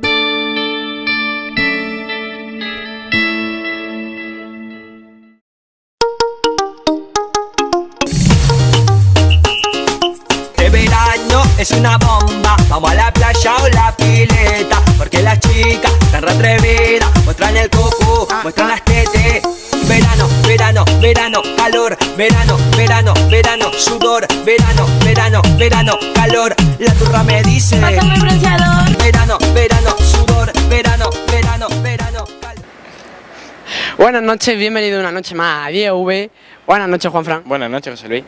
Este verano es una bomba, vamos a la playa o la pileta, porque las chicas están re atrevidas, muestran el cucu, muestran las tetes. Verano, verano, calor, verano, verano, verano, sudor, verano, verano, verano, calor. La turra me dice. Pásame el bronceador. Verano, verano, sudor, verano, verano, verano, calor. Buenas noches, bienvenido una noche más a DV. Buenas noches, Juanfran. Buenas noches, José Luis.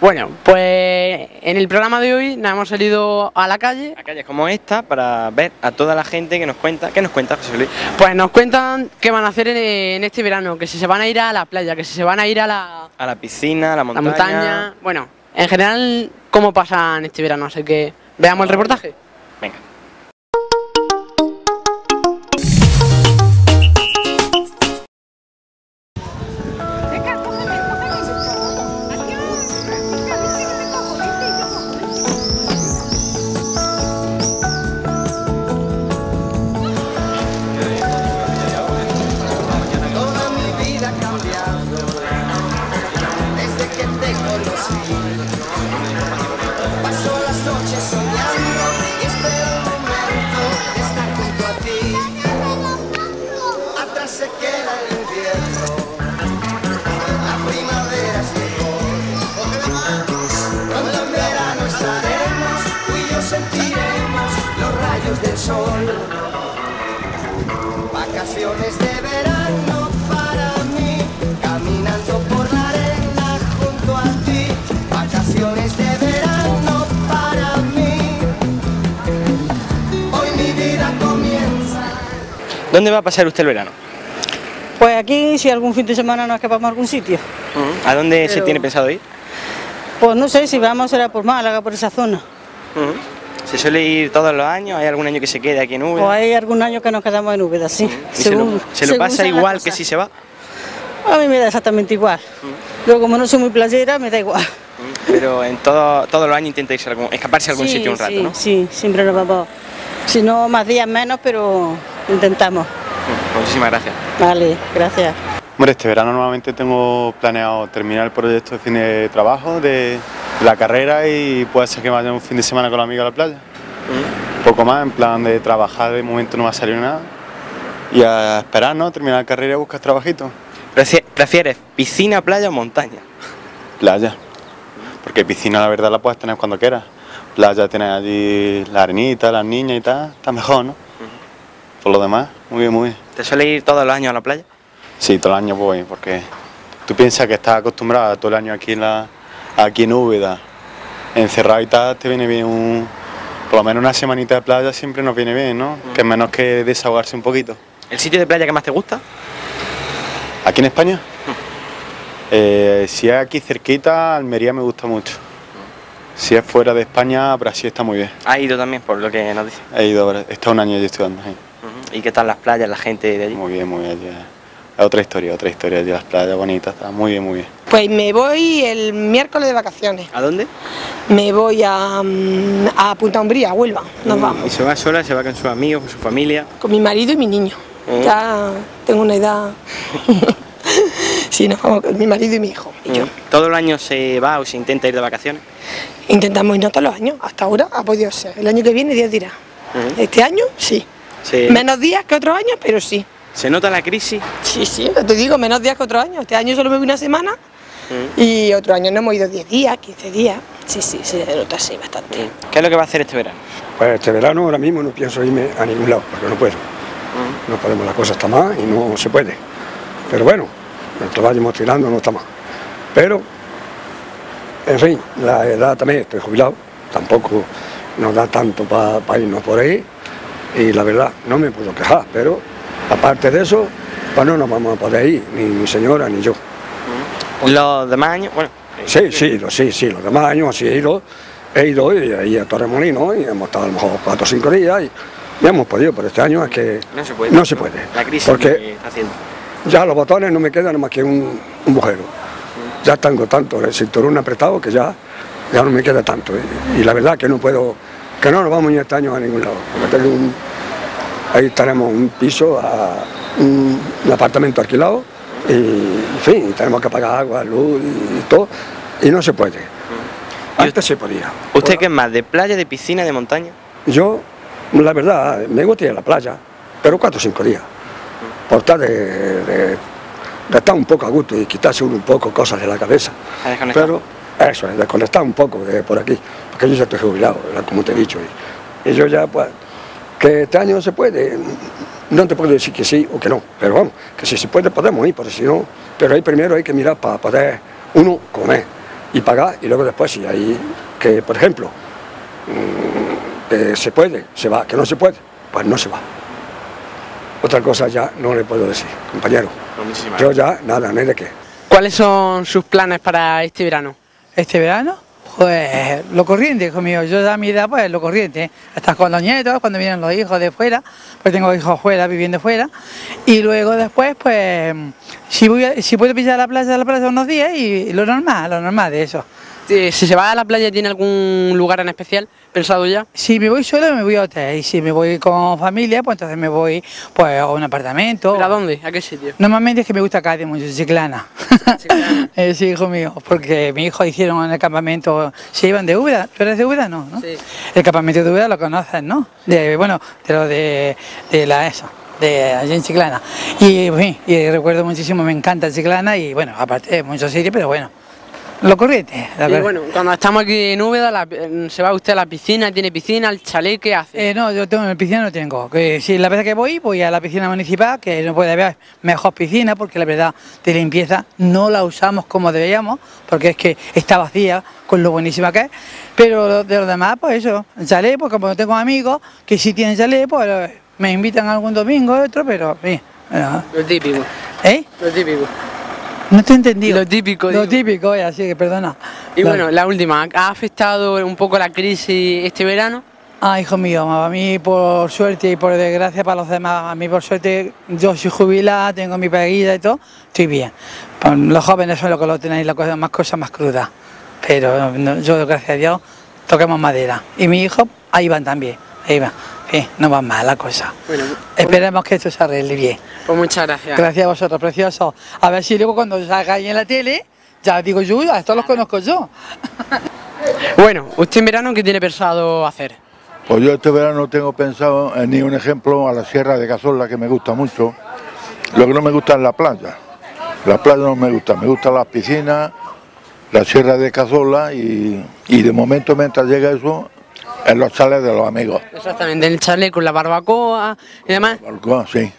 Bueno, pues en el programa de hoy nos hemos salido a la calle. A calles como esta para ver a toda la gente que nos cuenta. ¿Qué nos cuenta, José Luis? Pues nos cuentan qué van a hacer en, este verano, que si se van a ir a la playa, que si se van a ir a la, A la piscina, a la la montaña. montaña. Bueno, en general, cómo pasan este verano. Así que veamos el reportaje. Se queda el invierno, la primavera llegó. Cuando en verano estaremos, tú sentiremos los rayos del sol. Vacaciones de verano para mí, caminando por la arena junto a ti. Vacaciones de verano para mí. Hoy mi vida comienza. ¿Dónde va a pasar usted el verano? Pues aquí, si algún fin de semana nos escapamos a algún sitio. ¿A dónde se tiene pensado ir? Pues no sé si vamos será por Málaga, por esa zona. ¿Se suele ir todos los años? ¿Hay algún año que se quede aquí en O Úbeda? hay algún año que nos quedamos en Úbeda, sí. ¿Y se lo, se lo según pasa igual que si se va? A mí me da exactamente igual. Yo como no soy muy playera, me da igual. Pero en todo, todos los años intenta irse algún, escaparse a algún Sí, sitio un rato, sí, ¿no? Sí, siempre nos vamos. Si no, más días menos, pero intentamos. Muchísimas gracias. Vale, gracias. Hombre, este verano nuevamente tengo planeado terminar el proyecto de fin de trabajo de la carrera y puede ser que vaya un fin de semana con los amigos a la playa. Poco más, en plan de trabajar, de momento no va a salir nada. Y a esperar, ¿no? Terminar la carrera y buscar trabajito. ¿Prefieres piscina, playa o montaña? Playa. Porque piscina, la verdad, la puedes tener cuando quieras. Playa, tienes allí la arenita, las niñas y tal, está mejor, ¿no? Por lo demás, muy bien, muy bien. ¿Te suele ir todos los años a la playa? Sí, todo el año voy, porque tú piensas que estás acostumbrada todo el año aquí en la aquí en Úbeda, encerrado y tal, te viene bien un por lo menos una semanita de playa siempre nos viene bien, ¿no? Que es menos que desahogarse un poquito. ¿El sitio de playa que más te gusta? ¿Aquí en España? Eh, si es aquí cerquita, Almería me gusta mucho. Si es fuera de España, Brasil está muy bien. Ha ido también, por lo que nos dice. He ido, he estado un año allí estudiando. ahí. ¿Y qué tal las playas, la gente de allí? Muy bien, muy bien. Es otra historia, otra historia. Allí las playas bonitas, está muy bien, muy bien. Pues me voy el miércoles de vacaciones. ¿A dónde? Me voy a, mm, a Punta Umbría, a Huelva. Nos ¿Y vamos. se va sola, se va con sus amigos, con su familia? Con mi marido y mi niño. Mm. Ya tengo una edad. sí, nos vamos con mi marido y mi hijo. Y yo. ¿Todo el año se va o se intenta ir de vacaciones? Intentamos irnos todos los años. Hasta ahora ha podido ser. El año que viene, Dios dirá. Este año, sí. Menos días que otros años, pero sí. ¿Se nota la crisis? Sí, sí, te digo, menos días que otros años. Este año solo me voy una semana y otro año no hemos ido 10 días, 15 días. Sí, sí, se nota así bastante. ¿Qué es lo que va a hacer este verano? Pues este verano ahora mismo no pienso irme a ningún lado, porque no puedo. No podemos, la cosa está más y no se puede. Pero bueno, mientras vayamos tirando no está más. Pero, en fin, la edad también, estoy jubilado, tampoco nos da tanto para irnos por ahí. Y la verdad, no me puedo quejar, pero aparte de eso, pues no nos vamos a poder ir, ni mi señora ni yo. Los demás años, bueno, Sí, sí, lo- sí, sí, los demás años sí he ido, he ido y, ahí a Torremolino y hemos estado a lo mejor cuatro o cinco días y, y hemos podido, pero este año es que no se puede. no se puede. La crisis Porque que está haciendo. ya los botones no me quedan más que un, un agujero. Ya tengo tanto el cinturón apretado que ya, ya no me queda tanto. ¿eh? Y la verdad que no puedo, que no nos vamos a ir este año a ningún lado. Porque tengo un, Ahí tenemos un piso, a- un, un apartamento alquilado y, en fin, tenemos que pagar agua, luz y todo. Y no se puede. Antes se podía. ¿Usted qué es más, de playa, de piscina, de montaña? Yo, la verdad, me gusta ir a la playa, pero cuatro o cinco días. Por estar de, de- de estar un poco a gusto y quitarse uno un poco cosas de la cabeza. Pero eso es, desconectar un poco de por aquí, porque yo ya estoy jubilado, ¿verdad? como te he dicho. Y, yo ya, pues, que este año no se puede, no te puedo decir que sí o que no, pero vamos, que si se puede podemos ir, porque si no, pero ahí primero hay que mirar para poder uno comer y pagar, y luego después si hay que, por ejemplo, mm, que se puede, se va, que no se puede, pues no se va. Otra cosa ya no le puedo decir, compañero. Yo ya, nada, no hay de qué. ¿Cuáles son sus planes para este verano? Este verano, pues lo corriente, hijo mío. Yo ya a mi edad, pues lo corriente. Estás con los nietos, cuando vienen los hijos de fuera, pues tengo hijos fuera, viviendo fuera. Y luego después, pues, si, voy a- si puedo pillar la playa, la playa unos días y lo normal, lo normal de eso. Si si se va a la playa, ¿tiene algún lugar en especial pensado ya? Si me voy solo, me voy a hotel. Y si me voy con familia, pues entonces me voy pues, a un apartamento. ¿Pero a dónde? ¿A qué sitio? Normalmente es que me gusta Cádiz mucho, Chiclana. Eh, sí, hijo mío, porque mi hijo hicieron en el campamento, se iban de Úbeda, ¿tú eres de Úbeda? No, ¿no? Sí. El campamento de Úbeda lo conoces, ¿no? De, bueno, de lo de, de la ESO, de allí en Chiclana. Y recuerdo muchísimo, me encanta Chiclana y bueno, aparte de muchos sitios, pero bueno, lo corriente. la Y bueno, cuando estamos aquí en Úbeda, la- eh, se va usted a la piscina, tiene piscina, el chalet, ¿qué hace? Eh, no, yo tengo en piscina no tengo. Que si la vez que voy, voy a la piscina municipal, que no puede haber mejor piscina, porque la verdad de limpieza no la usamos como deberíamos, porque es que está vacía con lo buenísima que es. Pero de los demás, pues eso, el chalet, pues como tengo amigos que sí tienen chalet, pues eh, me invitan algún domingo, otro, pero bien. bueno, Lo típico, ¿Eh? lo típico. No te he entendido. Lo típico, Lo digo. típico, ya, sí, que perdona. Y La- bueno, la última, ¿ha afectado un poco la crisis este verano? Ah, hijo mío, a mí por suerte y por desgracia para los demás, a mí por suerte yo soy jubilada, tengo mi peguilla y todo, estoy bien. Los jóvenes son los que lo tenéis las cosas más cosas más crudas, pero no, yo gracias a Dios toquemos madera. Y mi hijo, ahí van también, ahí van. No va mal la cosa. Bueno, Esperemos que esto se arregle bien. pues muchas gracias. Gracias a vosotros, preciosos. A ver si luego cuando salga ahí en la tele, ya digo yo, a estos los conozco yo. Bueno, ¿usted en verano qué tiene pensado hacer? Pues yo este verano tengo pensado en ir un ejemplo a la Sierra de Cazorla que me gusta mucho. Lo que no me gusta es la playa. La playa no me gusta, me gustan las piscinas, la Sierra de Cazorla y, y de momento mientras llega eso, en los chales de los amigos. Exactamente, en el chalet con la barbacoa y demás. Balcón, sí.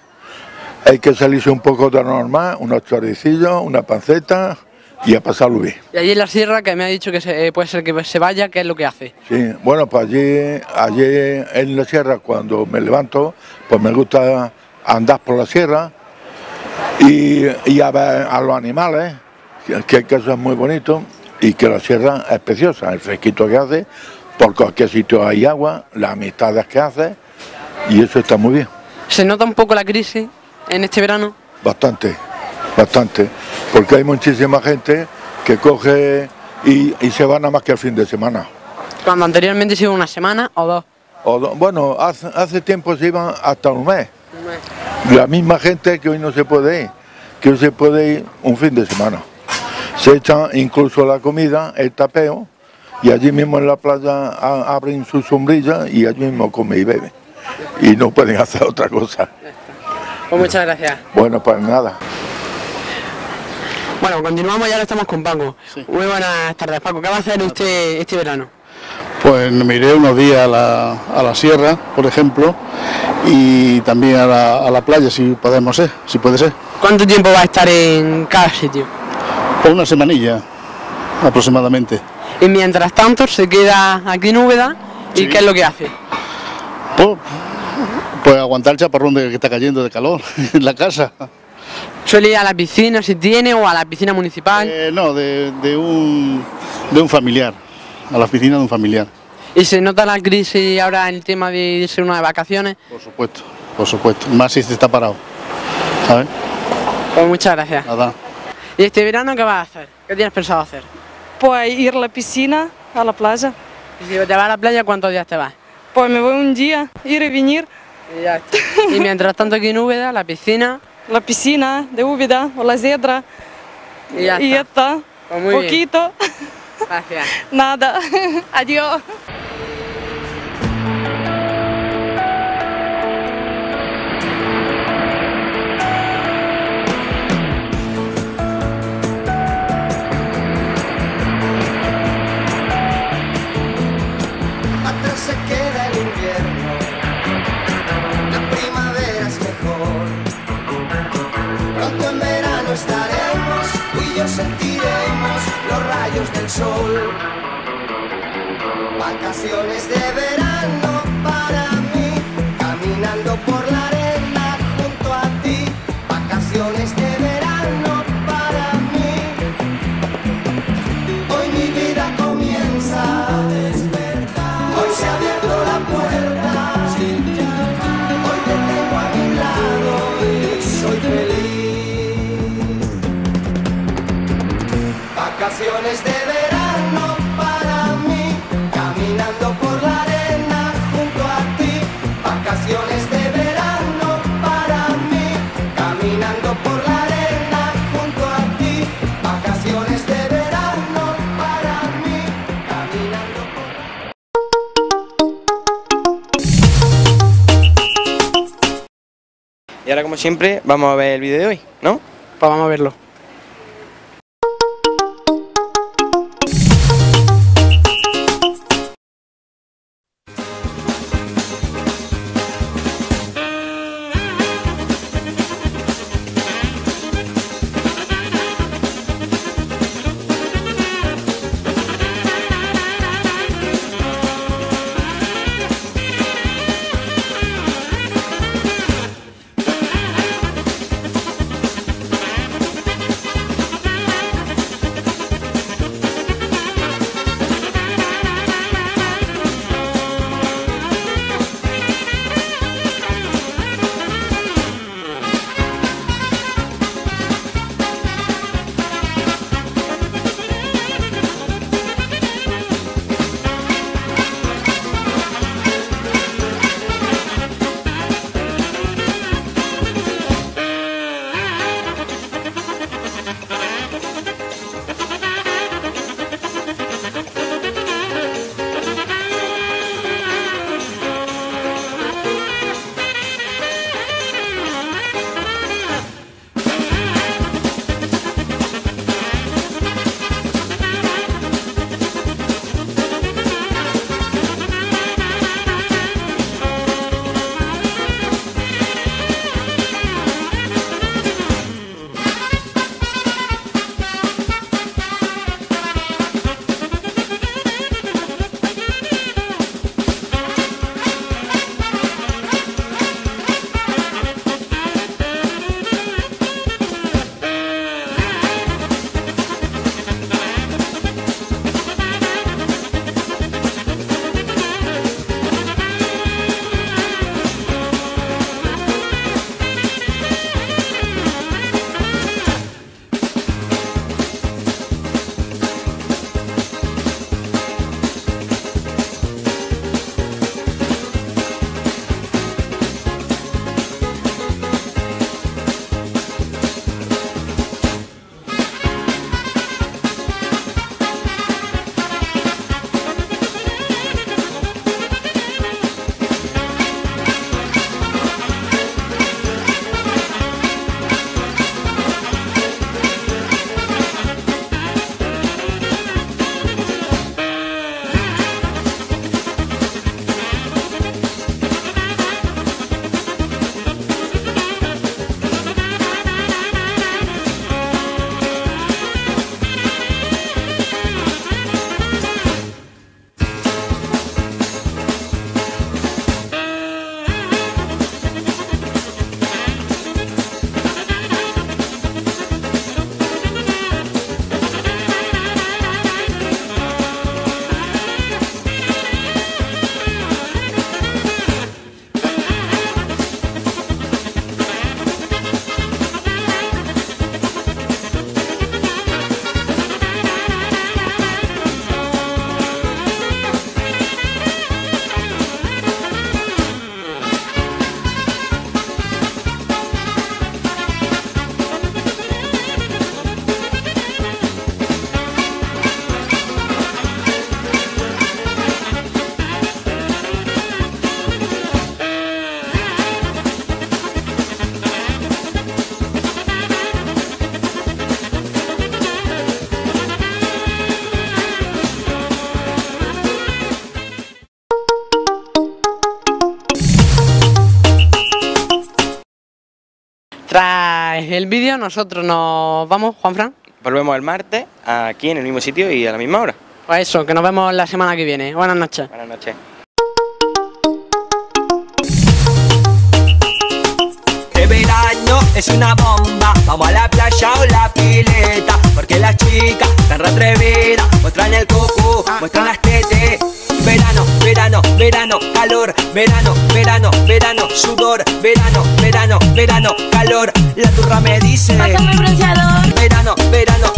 Hay que salirse un poco de lo normal, unos choricillos, una panceta y a pasarlo bien. Y allí en la sierra, que me ha dicho que se- eh, puede ser que se vaya, ¿qué es lo que hace? Sí, bueno, pues allí, allí en la sierra cuando me levanto, pues me gusta andar por la sierra y, y a ver a los animales, que, que- que eso es muy bonito y que la sierra es preciosa, el fresquito que hace, por cualquier sitio hay agua, las amistades que hace y eso está muy bien, ¿Se nota un poco la crisis en este verano? bastante, bastante, porque hay muchísima gente que coge y, y se va nada más que el fin de semana. Cuando anteriormente se iba una semana o dos. O do- bueno, hace, hace tiempo se iban hasta un mes. La misma gente que hoy no se puede ir, que hoy se puede ir un fin de semana. Se echan incluso la comida, el tapeo, y allí mismo en la playa a- abren su sombrilla y allí mismo come y bebe. Y no pueden hacer otra cosa. Pues muchas gracias. Bueno, pues nada. Bueno, continuamos y ahora estamos con Paco. Muy buenas tardes, Paco. ¿Qué va a hacer usted este verano? Pues me iré unos días a la, a la sierra, por ejemplo, y también a la, a la playa, si podemos ser, si puede ser. ¿Cuánto tiempo va a estar en cada sitio? Por una semanilla, aproximadamente. Y mientras tanto se queda aquí en Úbeda y Sí. ¿qué es lo que hace? Pues, pues aguantar el chaparrón de que está cayendo de calor en la casa. ¿Suele ir a la piscina si tiene o a la piscina municipal? Eh, no, de, de un, de un familiar, a la oficina de un familiar, ¿Y se nota la crisis ahora en el tema de irse una de vacaciones? por supuesto, por supuesto. Más si se está parado, ¿sabes? Pues muchas gracias. Nada. ¿Y este verano qué vas a hacer? ¿Qué tienes pensado hacer? Pues ir a la piscina, a la playa. Y si te vas a la playa, ¿cuántos días te vas? Pues me voy un día, ir y venir. Y ya está. Y mientras tanto aquí en Úbeda, la piscina. La piscina de Úbeda o la Zedra. Y ya Y ya está. está. Pues muy bien. Poquito. Gracias. Nada. Adiós. Sentiremos los rayos del sol. Vacaciones de verano como siempre, vamos a ver el vídeo de hoy, ¿no? Pues vamos a verlo. El vídeo nosotros nos vamos, Juanfran. Volvemos el martes aquí en el mismo sitio y a la misma hora. Pues eso, que nos vemos la semana que viene. Buenas noches. Buenas noches. Este verano es una bomba, vamos a la playa o la pileta, porque las chicas están re atrevidas, muestran el cucú, muestran las verano, calor, verano, verano, verano, sudor, verano, verano, verano, calor. La turra me dice, Pásame bronceador. verano, verano,